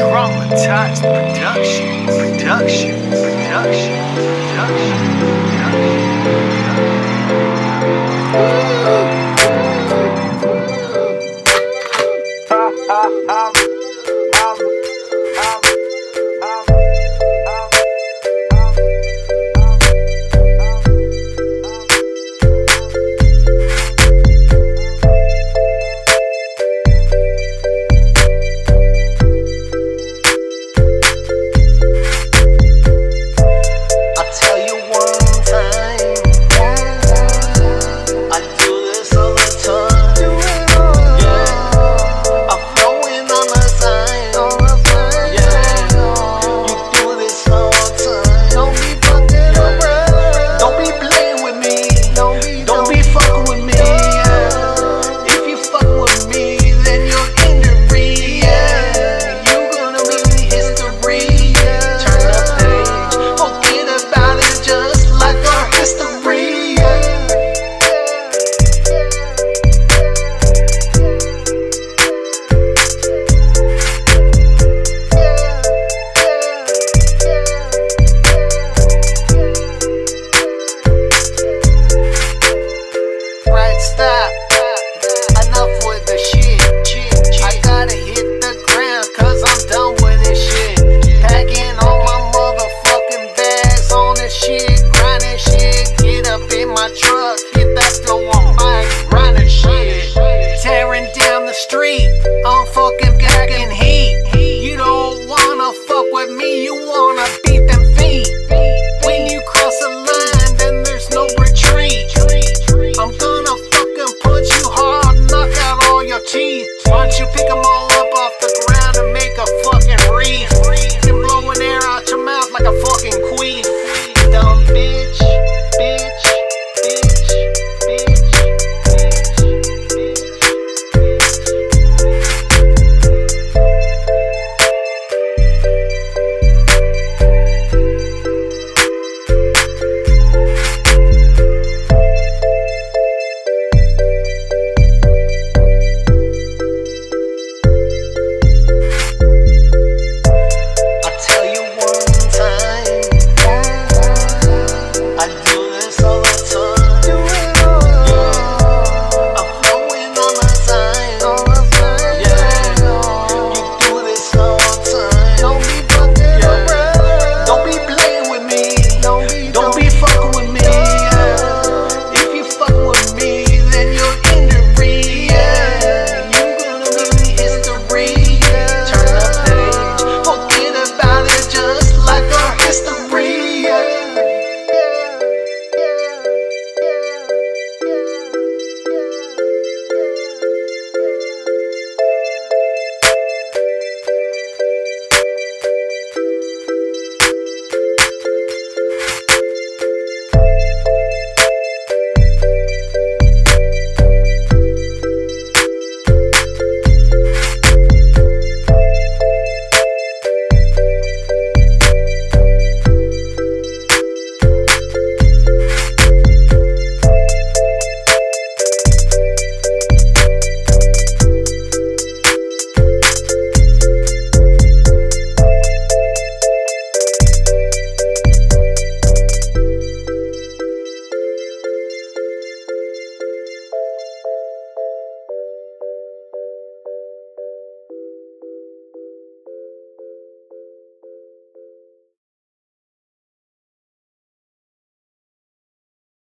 Dramatized production, production, production, production, production.